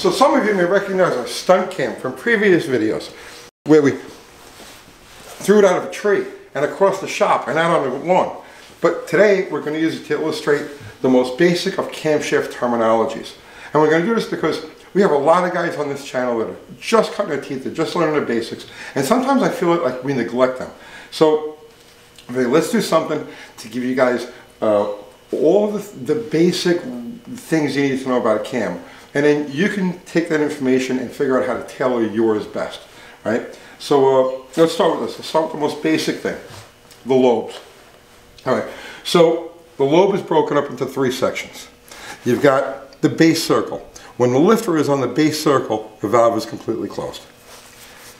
So some of you may recognize our stunt cam from previous videos where we threw it out of a tree and across the shop and out on the lawn. But today we're going to use it to illustrate the most basic of camshaft terminologies. And we're going to do this because we have a lot of guys on this channel that are just cutting their teeth, they're just learning the basics, and sometimes I feel like we neglect them. So okay, let's do something to give you guys uh, all the, the basic things you need to know about a cam. And then you can take that information and figure out how to tailor yours best, right? So uh, let's start with this. Let's start with the most basic thing, the lobes. All right, so the lobe is broken up into three sections. You've got the base circle. When the lifter is on the base circle, the valve is completely closed.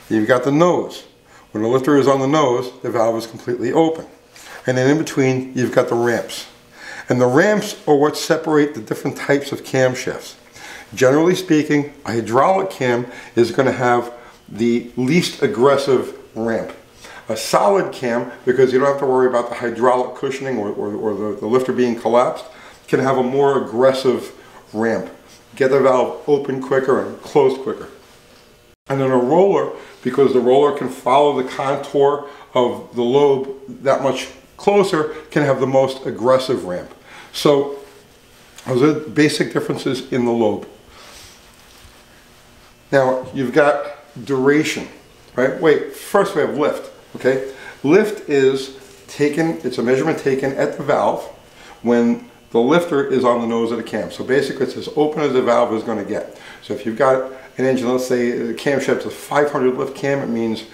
You've got the nose. When the lifter is on the nose, the valve is completely open. And then in between, you've got the ramps. And the ramps are what separate the different types of camshafts. Generally speaking, a hydraulic cam is going to have the least aggressive ramp. A solid cam, because you don't have to worry about the hydraulic cushioning or, or, or the, the lifter being collapsed, can have a more aggressive ramp. Get the valve open quicker and closed quicker. And then a roller, because the roller can follow the contour of the lobe that much closer, can have the most aggressive ramp. So those are basic differences in the lobe. Now you've got duration, right? Wait, first we have lift, okay? Lift is taken, it's a measurement taken at the valve when the lifter is on the nose of the cam. So basically it's as open as the valve is going to get. So if you've got an engine, let's say the camshaft is 500 lift cam, it means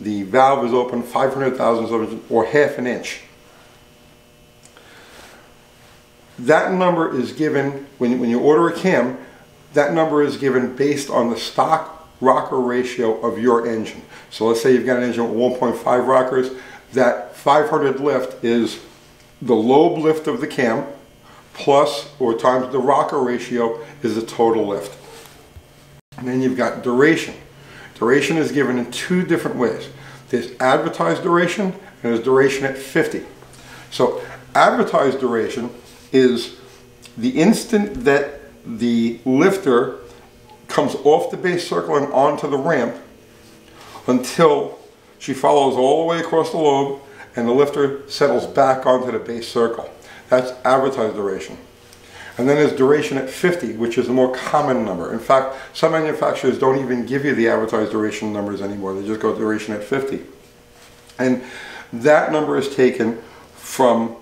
the valve is open 500 thousandths of or half an inch. That number is given, when, when you order a cam, that number is given based on the stock rocker ratio of your engine. So let's say you've got an engine with 1.5 rockers, that 500 lift is the lobe lift of the cam plus or times the rocker ratio is the total lift. And then you've got duration. Duration is given in two different ways. There's advertised duration and there's duration at 50. So advertised duration is the instant that the lifter comes off the base circle and onto the ramp until she follows all the way across the lobe and the lifter settles back onto the base circle. That's advertised duration. And then there's duration at 50, which is a more common number. In fact, some manufacturers don't even give you the advertised duration numbers anymore. They just go duration at 50. And that number is taken from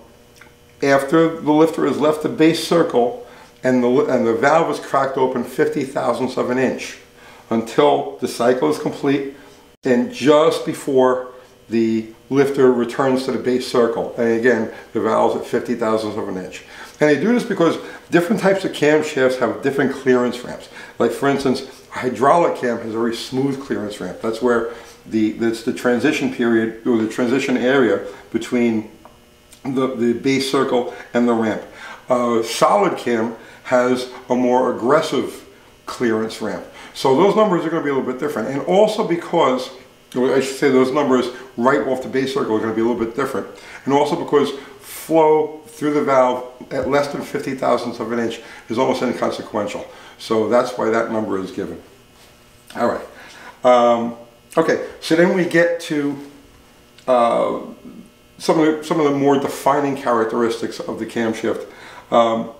after the lifter has left the base circle and the, and the valve is cracked open 50 thousandths of an inch until the cycle is complete and just before the lifter returns to the base circle. And again, the valve's at 50 thousandths of an inch. And they do this because different types of camshafts have different clearance ramps. Like for instance, a hydraulic cam has a very smooth clearance ramp. That's where the, that's the transition period or the transition area between the, the base circle and the ramp. A solid cam has a more aggressive clearance ramp. So those numbers are going to be a little bit different. And also because, I should say those numbers right off the base circle are going to be a little bit different. And also because flow through the valve at less than 50 thousandths of an inch is almost inconsequential. So that's why that number is given. All right. Um, okay, so then we get to uh, some of the, some of the more defining characteristics of the camshaft um,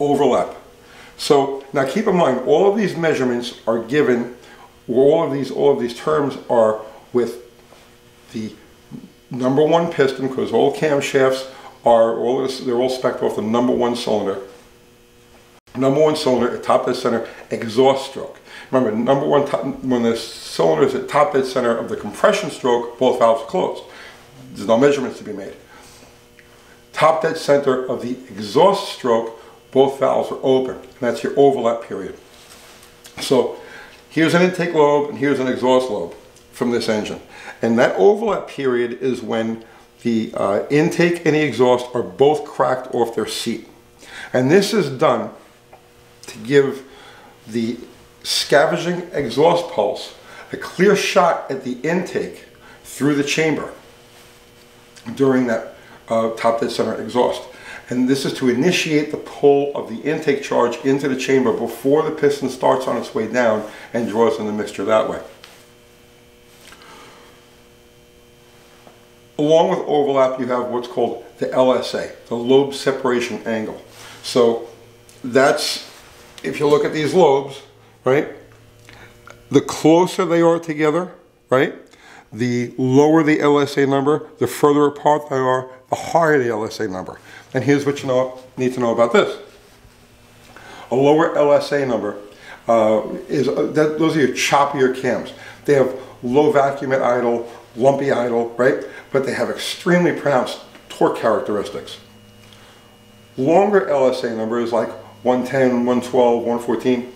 overlap. So now keep in mind, all of these measurements are given, all of these, all of these terms are with the number one piston, because all camshafts are all they're all spec'd off the number one cylinder. Number one cylinder at top dead center exhaust stroke. Remember, number one when the cylinder is at top dead center of the compression stroke, both valves are closed. There's no measurements to be made. Top dead center of the exhaust stroke, both valves are open. That's your overlap period. So here's an intake lobe and here's an exhaust lobe from this engine. And that overlap period is when the uh, intake and the exhaust are both cracked off their seat. And this is done to give the scavenging exhaust pulse a clear shot at the intake through the chamber during that uh, top dead center exhaust. And this is to initiate the pull of the intake charge into the chamber before the piston starts on its way down and draws in the mixture that way. Along with overlap, you have what's called the LSA, the lobe separation angle. So that's, if you look at these lobes, right, the closer they are together, right, the lower the LSA number, the further apart they are, higher the LSA number. And here's what you know, need to know about this. A lower LSA number uh, is, uh, that, those are your choppier cams. They have low vacuum at idle, lumpy idle, right? But they have extremely pronounced torque characteristics. Longer LSA numbers like 110, 112, 114,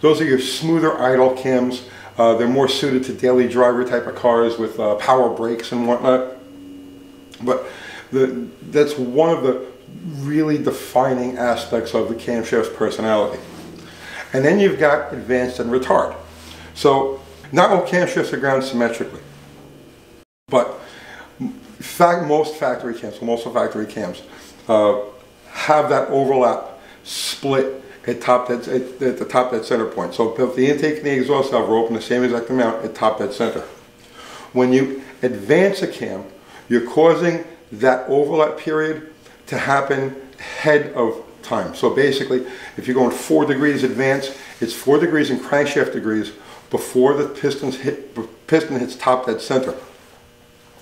those are your smoother idle cams. Uh, they're more suited to daily driver type of cars with uh, power brakes and whatnot. But that's one of the really defining aspects of the camshaft's personality. And then you've got advanced and retard. So not all camshafts are ground symmetrically, but fact, most factory cams, most factory cams, uh, have that overlap split at top dead, at, at the top dead center point. So if the intake and the exhaust valve are open the same exact amount at top dead center. When you advance a cam, you're causing that overlap period to happen ahead of time. So basically, if you're going four degrees advance, it's four degrees in crankshaft degrees before the pistons hit, piston hits top dead center.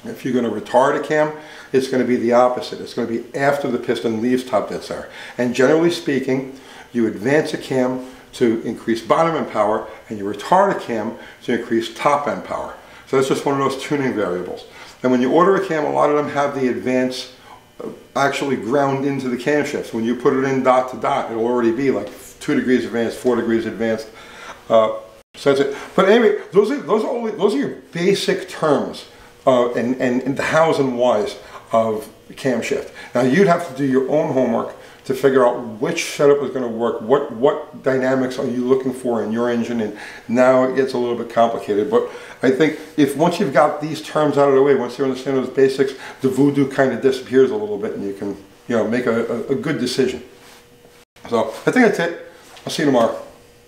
If you're going to retard a cam, it's going to be the opposite. It's going to be after the piston leaves top dead center. And generally speaking, you advance a cam to increase bottom end power, and you retard a cam to increase top end power. So that's just one of those tuning variables. And when you order a cam, a lot of them have the advance uh, actually ground into the camshaft. When you put it in dot to dot, it'll already be like two degrees advanced, four degrees advanced. Uh, so that's it. But anyway, those are those are only those are your basic terms uh, and, and, and the hows and whys of camshaft. Now you'd have to do your own homework to figure out which setup is going to work, what, what dynamics are you looking for in your engine, and now it gets a little bit complicated. But I think if once you've got these terms out of the way, once you understand those basics, the voodoo kind of disappears a little bit and you can you know, make a, a, a good decision. So I think that's it. I'll see you tomorrow.